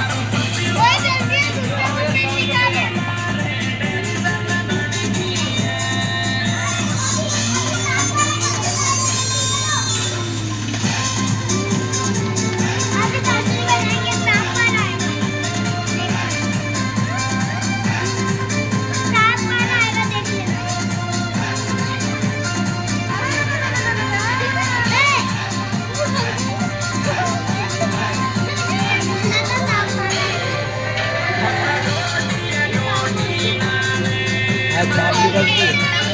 I don't At happy birthday.